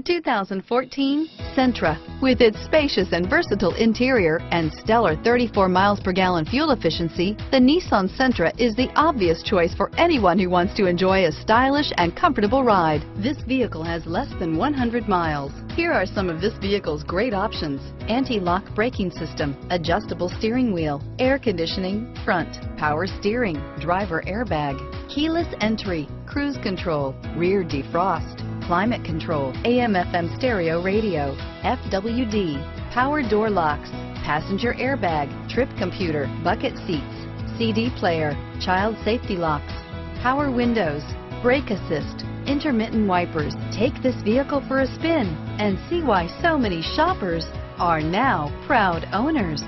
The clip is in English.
The 2014 Sentra. With its spacious and versatile interior and stellar 34 miles per gallon fuel efficiency, the Nissan Sentra is the obvious choice for anyone who wants to enjoy a stylish and comfortable ride. This vehicle has less than 100 miles. Here are some of this vehicle's great options. Anti-lock braking system, adjustable steering wheel, air conditioning, front, power steering, driver airbag, keyless entry, cruise control, rear defrost, climate control, AM FM stereo radio, FWD, power door locks, passenger airbag, trip computer, bucket seats, CD player, child safety locks, power windows, brake assist, intermittent wipers. Take this vehicle for a spin and see why so many shoppers are now proud owners.